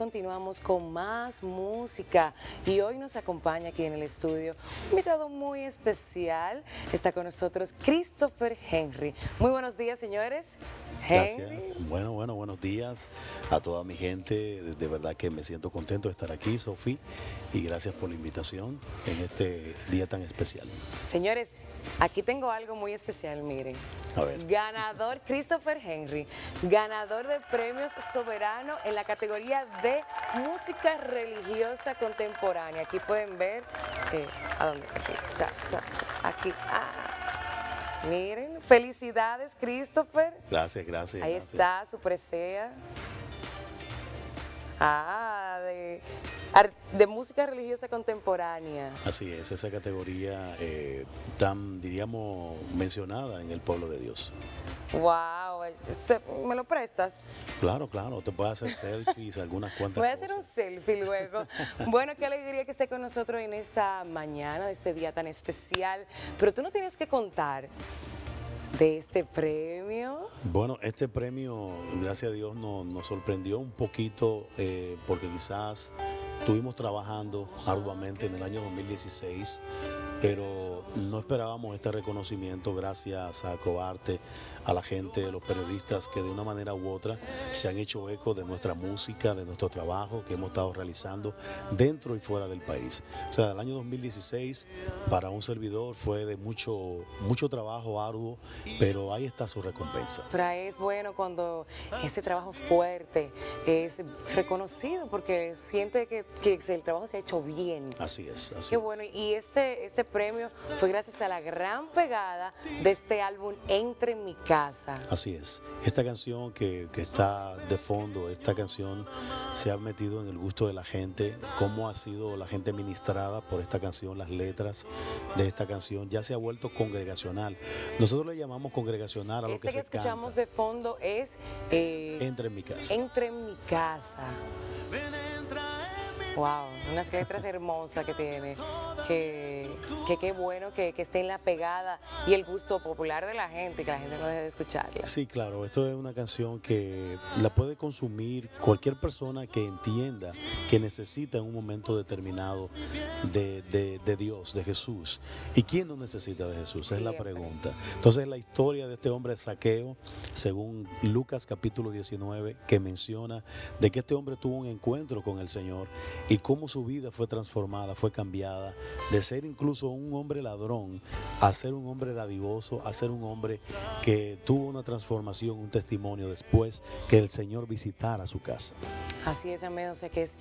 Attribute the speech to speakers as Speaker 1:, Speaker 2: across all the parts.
Speaker 1: continuamos con más música y hoy nos acompaña aquí en el estudio un invitado muy especial. Está con nosotros Christopher Henry. Muy buenos días, señores.
Speaker 2: Gracias. Bueno, bueno, buenos días a toda mi gente. De verdad que me siento contento de estar aquí, Sofi, y gracias por la invitación en este día tan especial.
Speaker 1: Señores, aquí tengo algo muy especial, miren.
Speaker 2: A ver.
Speaker 1: Ganador Christopher Henry, ganador de premios soberano en la categoría de música religiosa contemporánea. Aquí pueden ver, eh, ¿a dónde? Aquí, cha, cha, cha, aquí. Ah. Miren, felicidades Christopher.
Speaker 2: Gracias, gracias.
Speaker 1: Ahí
Speaker 2: gracias.
Speaker 1: está su presea. Ah, de, música religiosa contemporánea.
Speaker 2: Así es, esa categoría eh, tan, diríamos, mencionada en el pueblo de Dios.
Speaker 1: Wow, ¿me lo prestas?
Speaker 2: Claro, claro, te puedes hacer selfies, algunas cuantas
Speaker 1: Voy a hacer un selfie luego. Bueno, qué alegría que esté con nosotros en esta mañana, de este día tan especial. Pero tú no tienes que contar de este premio.
Speaker 2: Bueno, este premio, gracias a Dios, nos, nos sorprendió un poquito eh, porque quizás estuvimos trabajando arduamente en el año 2016, pero no esperábamos este reconocimiento gracias a Acroarte, a la gente, los periodistas que de una manera u otra se han hecho eco de nuestra música, de nuestro trabajo que hemos estado realizando dentro y fuera del país. O sea, el año 2016 para un servidor fue de mucho, mucho trabajo arduo, pero ahí está su recompensa.
Speaker 1: Pero es bueno cuando ese trabajo fuerte es reconocido porque siente que, que el trabajo se ha hecho bien.
Speaker 2: Así es, así
Speaker 1: Qué
Speaker 2: es.
Speaker 1: bueno, y este, este premio fue gracias a la gran pegada de este álbum Entre en mi casa.
Speaker 2: Así es. Esta canción que, que está de fondo, esta canción se ha metido en el gusto de la gente, cómo ha sido la gente ministrada por esta canción, las letras de esta canción, ya se ha vuelto congregacional. Nosotros le llamamos congregacional a lo
Speaker 1: Este
Speaker 2: que
Speaker 1: que,
Speaker 2: se
Speaker 1: escuchamos
Speaker 2: canta.
Speaker 1: de fondo es eh,
Speaker 2: Entre en mi casa.
Speaker 1: Entre en mi casa. Wow, unas letras hermosas que tiene. Que que qué bueno que, que esté en la pegada y el gusto popular de la gente, que la gente no deje de escucharla.
Speaker 2: Sí, claro, esto es una canción que la puede consumir cualquier persona que entienda que necesita en un momento determinado de, de- de Dios, de Jesús. ¿Y quién no necesita de Jesús? Es la pregunta. Entonces la historia de este hombre Saqueo, según Lucas capítulo 19, que menciona de que este hombre tuvo un encuentro con el Señor y cómo su vida fue transformada, fue cambiada, de ser incluso un hombre ladrón a ser un hombre dadivoso, a ser un hombre que tuvo una transformación, un testimonio después que el Señor visitara su casa.
Speaker 1: Así es, amén. O sea que es,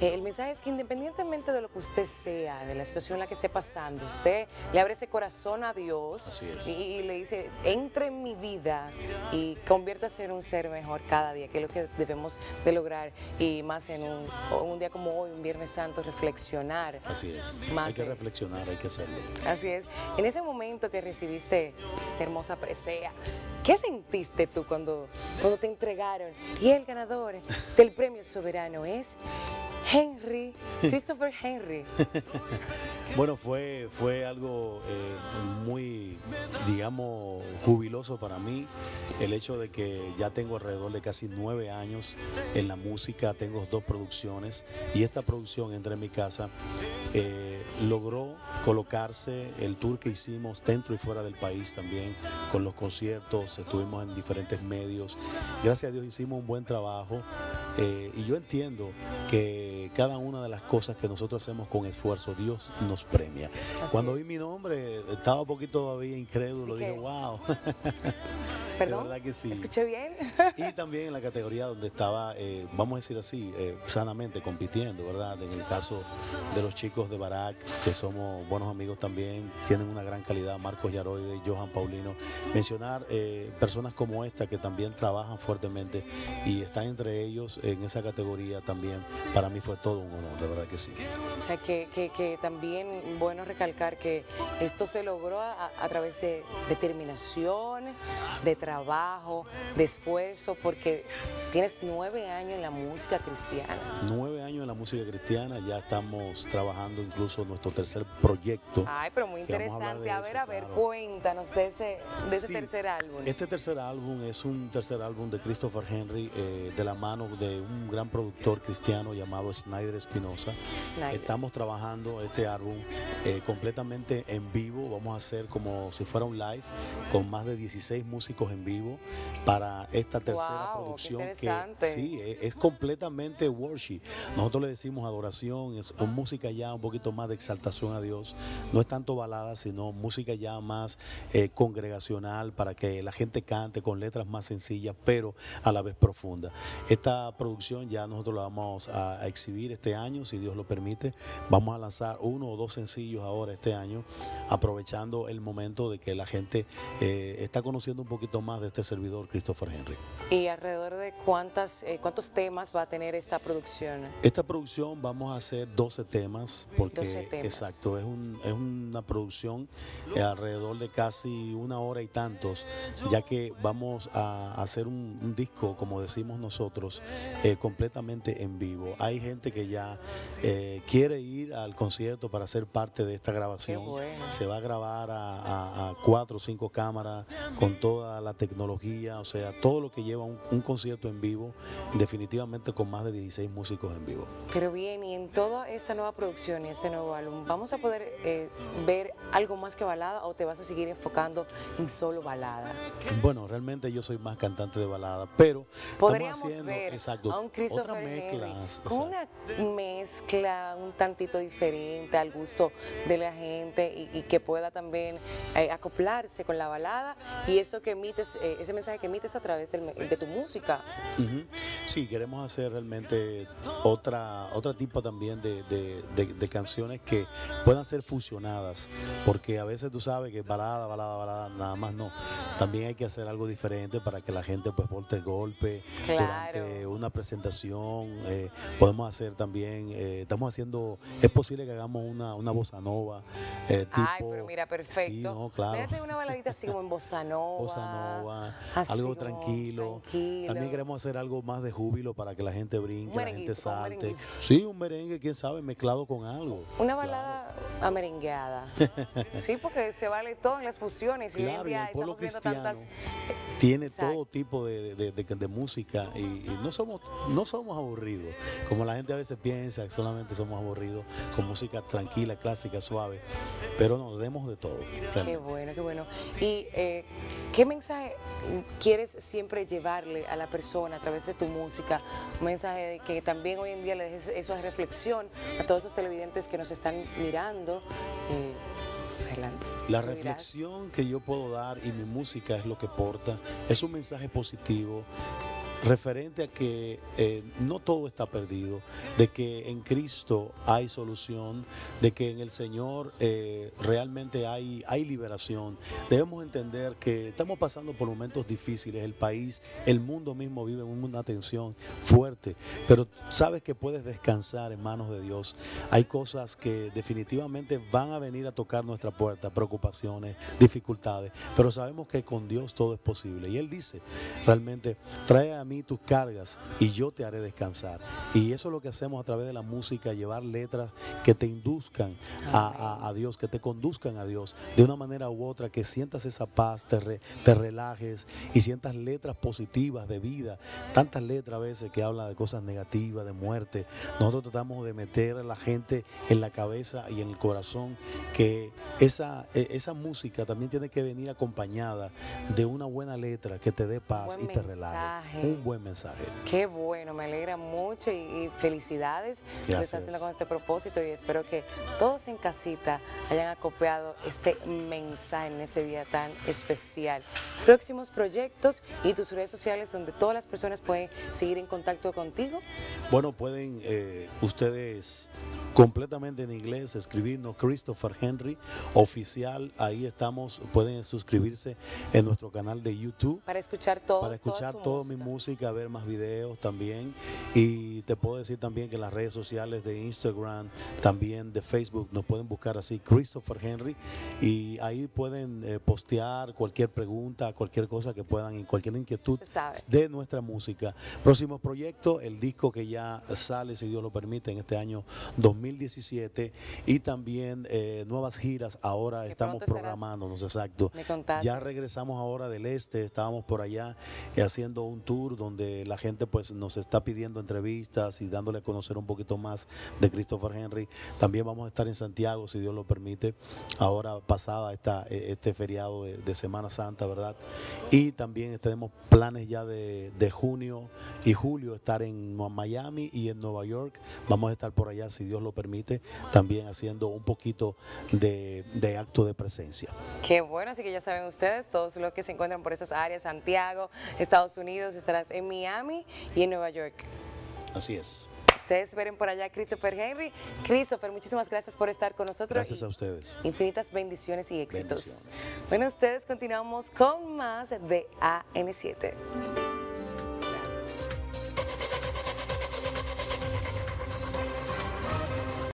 Speaker 1: eh, el mensaje es que independientemente de lo que usted sea, de la situación en la que esté pasando, usted le abre ese corazón a Dios
Speaker 2: Así es.
Speaker 1: Y, y le dice, entre en mi vida y conviértase en un ser mejor cada día, que es lo que debemos de lograr. Y más en un, en un día como hoy, un Viernes Santo, reflexionar.
Speaker 2: Así es.
Speaker 1: Más
Speaker 2: hay que reflexionar, hay que hacerlo.
Speaker 1: Así es. En ese momento que recibiste esta hermosa presea, ¿qué sentiste tú cuando, cuando te entregaron? Y el ganador del premio soberano es Henry, Christopher Henry.
Speaker 2: Bueno, fue, fue algo eh, muy, digamos, jubiloso para mí. El hecho de que ya tengo alrededor de casi nueve años en la música, tengo dos producciones y esta producción entre en mi casa eh, logró colocarse el tour que hicimos dentro y fuera del país también, con los conciertos, estuvimos en diferentes medios. Gracias a Dios hicimos un buen trabajo eh, y yo entiendo que cada una de las cosas que nosotros hacemos con esfuerzo, Dios nos premia.
Speaker 1: Así
Speaker 2: Cuando vi mi nombre, estaba un poquito todavía incrédulo, dije, wow.
Speaker 1: ¿Perdón?
Speaker 2: De verdad que sí.
Speaker 1: ¿Escuché bien?
Speaker 2: Y también en la categoría donde estaba, eh, vamos a decir así, eh, sanamente compitiendo, ¿verdad? En el caso de los chicos de Barak, que somos buenos amigos también, tienen una gran calidad, Marcos Yaroide, Johan Paulino. Mencionar eh, personas como esta que también trabajan fuertemente y están entre ellos en esa categoría también, para mí fue todo un honor, de verdad que sí.
Speaker 1: O sea, que, que- que también bueno recalcar que esto se logró a, a través de determinación, de trabajo, de esfuerzo, porque tienes nueve años en la música cristiana.
Speaker 2: Nueve años en la música cristiana, ya estamos trabajando incluso nuestro tercer proyecto.
Speaker 1: Ay, pero muy
Speaker 2: a
Speaker 1: interesante. A
Speaker 2: eso,
Speaker 1: ver, a ver,
Speaker 2: claro.
Speaker 1: cuéntanos de ese, de ese
Speaker 2: Sí,
Speaker 1: tercer álbum.
Speaker 2: Este tercer álbum es un tercer álbum de Christopher Henry eh, de la mano de de un gran productor cristiano llamado Snyder Espinosa. Estamos trabajando este álbum eh, completamente en vivo. Vamos a hacer como si fuera un live con más de 16 músicos en vivo para esta tercera producción que sí, e, es, completamente worship. Nosotros le decimos adoración, es música ya un poquito más de exaltación a Dios. No es tanto balada, sino música ya más eh, congregacional para que la gente cante con letras más sencillas, pero a la vez profundas. Esta producción ya nosotros la vamos a, exhibir este año, si Dios lo permite. Vamos a lanzar uno o dos sencillos ahora este año, aprovechando el momento de que la gente eh, está conociendo un poquito más de este servidor, Christopher Henry.
Speaker 1: ¿Y alrededor de cuántas, eh, cuántos temas va a tener esta producción?
Speaker 2: Esta producción vamos a hacer 12 temas, porque exacto, es, es una producción eh, alrededor de casi una hora y tantos, ya que vamos a hacer un, disco, como decimos nosotros, completamente en vivo. Hay gente que ya quiere ir al concierto para ser parte de esta grabación. Se va a grabar a, cuatro o cinco cámaras con toda la tecnología, o sea, todo lo que lleva un, concierto en vivo, definitivamente con más de 16 músicos en vivo.
Speaker 1: Pero bien, y en toda esta nueva producción y este nuevo álbum, ¿vamos a poder eh, ver algo más que balada o te vas a seguir enfocando en solo balada?
Speaker 2: Bueno, realmente yo soy más cantante de balada, pero
Speaker 1: podríamos haciendo, ver exacto, a un Christopher mezclas, una mezcla un tantito diferente al gusto de la gente y, que pueda también eh, acoplarse con la balada y eso que emites, eh, ese mensaje que emites a través de tu música.
Speaker 2: Sí, queremos hacer realmente otra, otro tipo también de, de, canciones que puedan ser fusionadas, porque a veces tú sabes que balada, balada, balada, nada más no. También hay que hacer algo diferente para que la gente pues porte golpe durante una presentación. Eh, podemos hacer también, estamos haciendo, es posible que hagamos una, una bossa nova.
Speaker 1: Eh, tipo, Ay, pero mira, perfecto. Sí, no, claro. una baladita así como en bossa nova.
Speaker 2: Bossa nova, algo tranquilo. También queremos hacer algo más de júbilo para que la gente brinque, la gente salte. Sí, un merengue, quién sabe, mezclado con algo.
Speaker 1: Una balada amerengueada. sí, porque se vale todo en las fusiones. y hoy en día estamos viendo tantas
Speaker 2: tiene todo tipo de, música y, no somos no somos aburridos, como la gente a veces piensa que solamente somos aburridos con música tranquila, clásica, suave, pero nos demos de todo.
Speaker 1: Qué bueno, qué bueno. ¿Y eh, qué mensaje quieres siempre llevarle a la persona a través de tu música? Un mensaje de que también hoy en día le dejes eso a reflexión a todos esos televidentes que nos están mirando. Eh,
Speaker 2: la reflexión que yo puedo dar y mi música es lo que porta, es un mensaje positivo, referente a que eh, no todo está perdido, de que en Cristo hay solución, de que en el Señor eh, realmente hay, hay liberación. Debemos entender que estamos pasando por momentos difíciles, el país, el mundo mismo vive una tensión fuerte, pero sabes que puedes descansar en manos de Dios. Hay cosas que definitivamente van a venir a tocar nuestra puerta, preocupaciones, dificultades, pero sabemos que con Dios todo es posible. Y Él dice, realmente, trae a mí tus cargas y yo te haré descansar. Y eso es lo que hacemos a través de la música, llevar letras que te induzcan a, Dios, que te conduzcan a Dios de una manera u otra, que sientas esa paz, te, te relajes y sientas letras positivas de vida. Tantas letras a veces que hablan de cosas negativas, de muerte. Nosotros tratamos de meter a la gente en la cabeza y en el corazón que esa, e, esa música también tiene que venir acompañada de una buena letra que te dé paz y te relaje buen mensaje.
Speaker 1: Qué bueno, me alegra mucho y, felicidades por estar haciendo con este propósito y espero que todos en casita hayan acopiado este mensaje en ese día tan especial. Próximos proyectos y tus redes sociales donde todas las personas pueden seguir en contacto contigo.
Speaker 2: Bueno, pueden eh, ustedes completamente en inglés, escribirnos Christopher Henry oficial, ahí estamos, pueden suscribirse en nuestro canal de YouTube.
Speaker 1: Para escuchar todo.
Speaker 2: Para escuchar toda mi música, ver más videos también. Y te puedo decir también que en las redes sociales de Instagram, también de Facebook, nos pueden buscar así Christopher Henry y ahí pueden eh, postear cualquier pregunta, cualquier cosa que puedan, y cualquier inquietud de nuestra música. Próximo proyecto, el disco que ya sale, si Dios lo permite, en este año 2020 2017 y también eh, nuevas giras. Ahora estamos programándonos, exacto. Ya regresamos ahora del este, estábamos por allá eh, haciendo un tour donde la gente pues nos está pidiendo entrevistas y dándole a conocer un poquito más de Christopher Henry. También vamos a estar en Santiago, si Dios lo permite, ahora pasada esta, e, este feriado de, Semana Santa, ¿verdad? Y también tenemos planes ya de, de junio y julio estar en Miami y en Nueva York. Vamos a estar por allá, si Dios lo permite, también haciendo un poquito de, acto de presencia.
Speaker 1: Qué bueno, así que ya saben ustedes, todos los que se encuentran por esas áreas, Santiago, Estados Unidos, estarás en Miami y en Nueva York.
Speaker 2: Así es.
Speaker 1: Ustedes verán por allá a Christopher Henry. Christopher, muchísimas gracias por estar con nosotros.
Speaker 2: Gracias a ustedes.
Speaker 1: Infinitas bendiciones y éxitos. Bueno, ustedes continuamos con más de AN7.